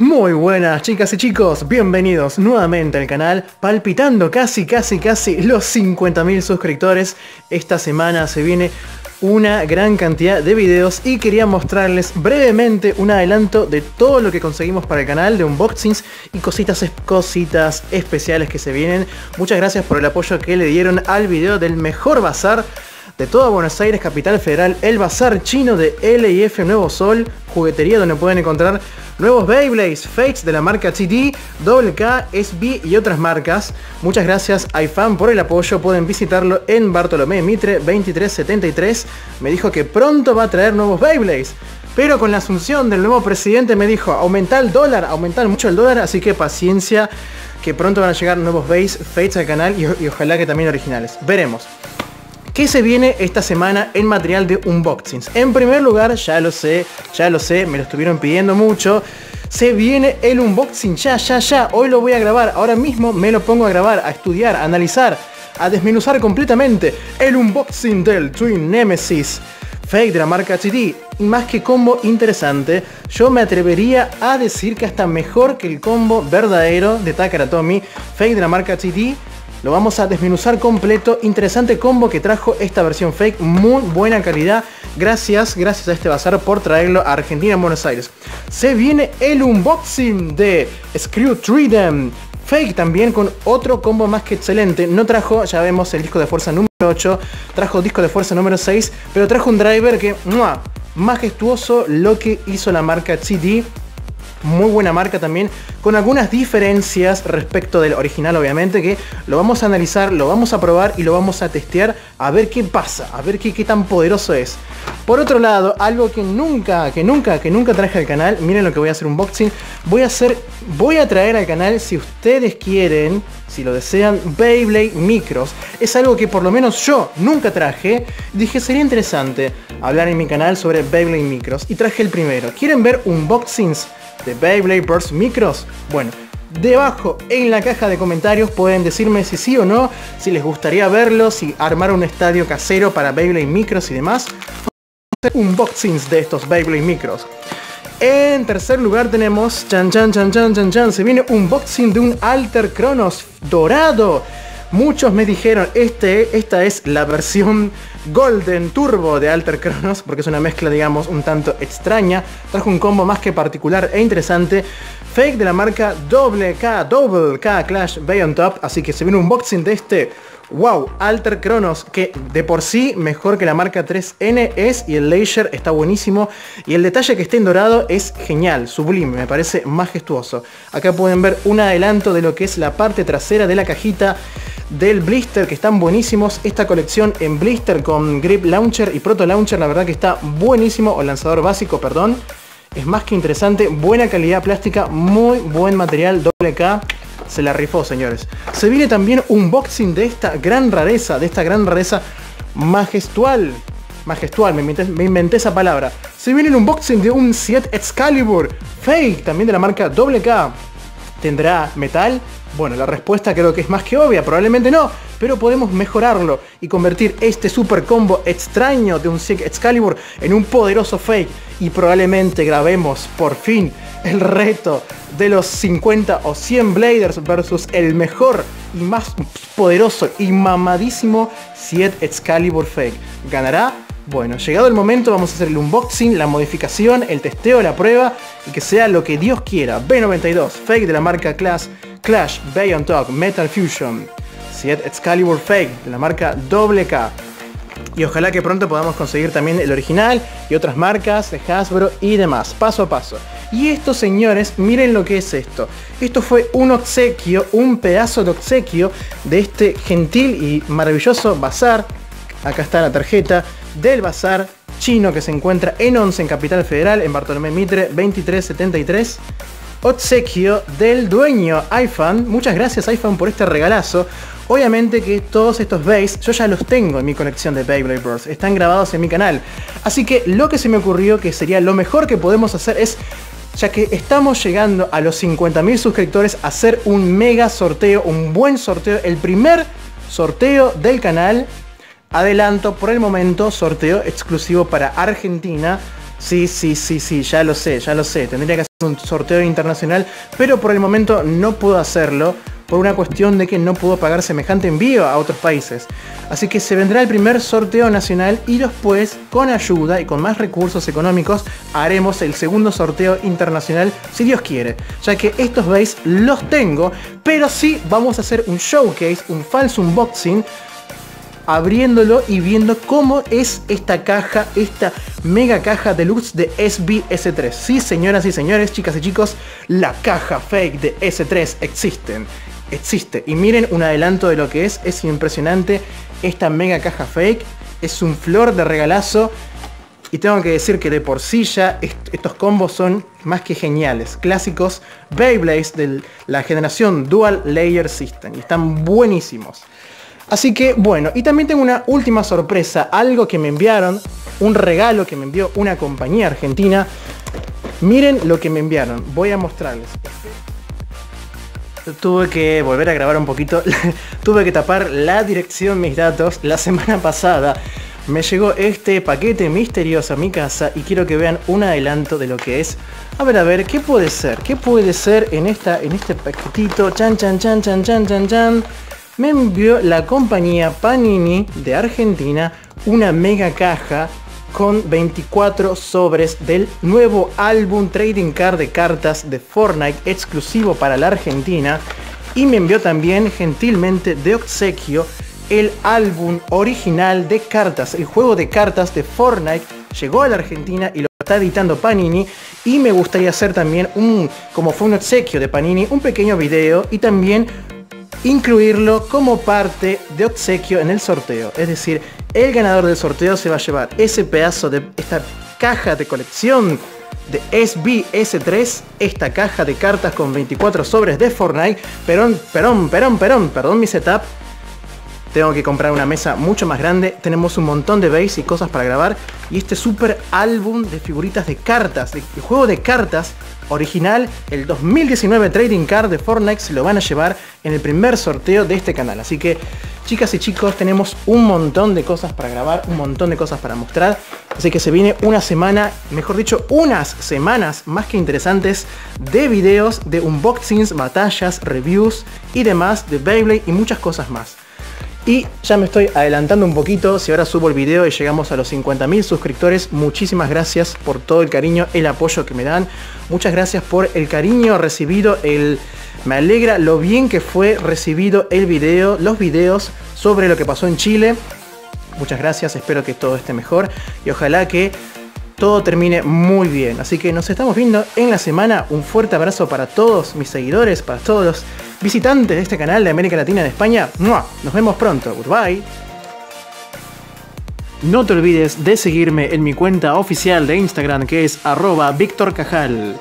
Muy buenas chicas y chicos, bienvenidos nuevamente al canal, palpitando casi casi casi los 50.000 suscriptores. Esta semana se viene una gran cantidad de videos y quería mostrarles brevemente un adelanto de todo lo que conseguimos para el canal, de unboxings y cositas, cositas especiales que se vienen. Muchas gracias por el apoyo que le dieron al video del mejor bazar de toda Buenos Aires, capital federal, el bazar chino de LIF Nuevo Sol, juguetería donde pueden encontrar nuevos Beyblades, Fates de la marca TD, WK, SB y otras marcas. Muchas gracias a iFan por el apoyo, pueden visitarlo en Bartolomé Mitre 2373. Me dijo que pronto va a traer nuevos Beyblades. Pero con la asunción del nuevo presidente me dijo, aumentar el dólar, aumentar mucho el dólar, así que paciencia, que pronto van a llegar nuevos base Fates al canal y ojalá que también originales. Veremos. ¿Qué se viene esta semana en material de unboxings? En primer lugar, ya lo sé, ya lo sé, me lo estuvieron pidiendo mucho. Se viene el unboxing, ya, ya, ya. Hoy lo voy a grabar, ahora mismo me lo pongo a grabar, a estudiar, a analizar, a desmenuzar completamente el unboxing del Twin Nemesis fake de la marca HD. Y más que combo interesante, yo me atrevería a decir que hasta mejor que el combo verdadero de Takara Tomy, fake de la marca HD lo vamos a desmenuzar completo. Interesante combo que trajo esta versión fake. Muy buena calidad. Gracias, gracias a este bazar por traerlo a Argentina en Buenos Aires. Se viene el unboxing de Screw Trident. Fake también con otro combo más que excelente. No trajo, ya vemos, el disco de fuerza número 8. Trajo disco de fuerza número 6. Pero trajo un driver que... Majestuoso lo que hizo la marca CD muy buena marca también, con algunas diferencias respecto del original obviamente, que lo vamos a analizar, lo vamos a probar y lo vamos a testear a ver qué pasa, a ver qué, tan poderoso es. Por otro lado, algo que nunca, que nunca, que nunca traje al canal, miren lo que voy a hacer un unboxing, voy a hacer, voy a traer al canal si ustedes quieren, si lo desean, Beyblade Micros. Es algo que por lo menos yo nunca traje, dije sería interesante hablar en mi canal sobre Beyblade Micros y traje el primero. ¿Quieren ver unboxings? De Beyblade Burst Micros? Bueno, debajo en la caja de comentarios pueden decirme si sí o no, si les gustaría verlo, si armar un estadio casero para Beyblade Micros y demás. Unboxings de estos Beyblade Micros. En tercer lugar tenemos, chan chan chan chan chan chan, se viene un unboxing de un Alter Cronos dorado. Muchos me dijeron, este, esta es la versión Golden Turbo de Alter Cronos, porque es una mezcla, digamos, un tanto extraña. Trajo un combo más que particular e interesante. Fake de la marca WK, Double K Clash Bay on Top. Así que se viene un unboxing de este Wow, Alter Cronos, que de por sí mejor que la marca 3N es y el laser está buenísimo y el detalle que esté en dorado es genial, sublime, me parece majestuoso. Acá pueden ver un adelanto de lo que es la parte trasera de la cajita del blister que están buenísimos. Esta colección en blister con grip launcher y proto launcher la verdad que está buenísimo, o lanzador básico, perdón. Es más que interesante, buena calidad plástica, muy buen material, doble K se la rifó, señores. Se viene también un unboxing de esta gran rareza, de esta gran rareza majestual. Majestual, me inventé, esa palabra. Se viene un unboxing de un 7 Excalibur fake, también de la marca WK. ¿Tendrá metal? Bueno, la respuesta creo que es más que obvia, probablemente no, pero podemos mejorarlo y convertir este super combo extraño de un Sig Excalibur en un poderoso fake y probablemente grabemos por fin el reto de los 50 o 100 Bladers versus el mejor y más poderoso y mamadísimo 7 Excalibur Fake. ¿Ganará? Bueno, llegado el momento vamos a hacer el unboxing, la modificación, el testeo, la prueba y que sea lo que Dios quiera. B92, fake de la marca Clash, Clash, Bay on Talk, Metal Fusion. 7 Excalibur Fake de la marca WK. Y ojalá que pronto podamos conseguir también el original y otras marcas de Hasbro y demás, paso a paso. Y estos señores, miren lo que es esto. Esto fue un obsequio, un pedazo de obsequio de este gentil y maravilloso bazar. Acá está la tarjeta del bazar chino que se encuentra en 11 en Capital Federal, en Bartolomé Mitre 2373 obsequio del dueño iPhone. Muchas gracias iPhone por este regalazo. Obviamente que todos estos base yo ya los tengo en mi colección de Beyblade Bros. Están grabados en mi canal. Así que lo que se me ocurrió que sería lo mejor que podemos hacer es ya que estamos llegando a los 50.000 suscriptores, hacer un mega sorteo, un buen sorteo, el primer sorteo del canal. Adelanto por el momento, sorteo exclusivo para Argentina Sí, sí, sí, sí, ya lo sé, ya lo sé. Tendría que hacer un sorteo internacional, pero por el momento no puedo hacerlo por una cuestión de que no puedo pagar semejante envío a otros países. Así que se vendrá el primer sorteo nacional y después, con ayuda y con más recursos económicos, haremos el segundo sorteo internacional, si Dios quiere. Ya que estos veis los tengo, pero sí vamos a hacer un showcase, un falso unboxing abriéndolo y viendo cómo es esta caja, esta mega caja deluxe de SB-S3. Sí, señoras y señores, chicas y chicos, la caja fake de S3 existen existe. Y miren un adelanto de lo que es, es impresionante esta mega caja fake, es un flor de regalazo. Y tengo que decir que de por sí ya estos combos son más que geniales. Clásicos Beyblades de la generación Dual Layer System. Y están buenísimos. Así que bueno, y también tengo una última sorpresa. Algo que me enviaron. Un regalo que me envió una compañía argentina. Miren lo que me enviaron. Voy a mostrarles tuve que volver a grabar un poquito. tuve que tapar la dirección, mis datos. La semana pasada me llegó este paquete misterioso a mi casa y quiero que vean un adelanto de lo que es. A ver, a ver, ¿qué puede ser? ¿Qué puede ser en, esta, en este paquetito? Chan, chan, chan, chan, chan, chan, chan. Me envió la compañía Panini de Argentina una mega caja con 24 sobres del nuevo álbum Trading Card de cartas de Fortnite exclusivo para la Argentina y me envió también gentilmente de obsequio el álbum original de cartas, el juego de cartas de Fortnite. Llegó a la Argentina y lo está editando Panini y me gustaría hacer también un, como fue un obsequio de Panini, un pequeño video y también incluirlo como parte de obsequio en el sorteo. Es decir, el ganador del sorteo se va a llevar ese pedazo de esta caja de colección de SBS3, esta caja de cartas con 24 sobres de Fortnite. Perón, perón, perón, perón, perdón mi setup. Tengo que comprar una mesa mucho más grande. Tenemos un montón de base y cosas para grabar. Y este super álbum de figuritas de cartas, de, juego de cartas original, el 2019 Trading Card de Fortnite se lo van a llevar en el primer sorteo de este canal. Así que, chicas y chicos, tenemos un montón de cosas para grabar, un montón de cosas para mostrar. Así que se viene una semana, mejor dicho, unas semanas más que interesantes de videos, de unboxings, batallas, reviews y demás de Beyblade y muchas cosas más. Y ya me estoy adelantando un poquito, si ahora subo el video y llegamos a los 50.000 suscriptores, muchísimas gracias por todo el cariño, el apoyo que me dan. Muchas gracias por el cariño recibido, el... me alegra lo bien que fue recibido el video, los videos sobre lo que pasó en Chile. Muchas gracias, espero que todo esté mejor y ojalá que todo termine muy bien. Así que nos estamos viendo en la semana. Un fuerte abrazo para todos mis seguidores, para todos los visitantes de este canal de América Latina de España. Nos vemos pronto. Goodbye. No te olvides de seguirme en mi cuenta oficial de Instagram que es arroba Víctor Cajal.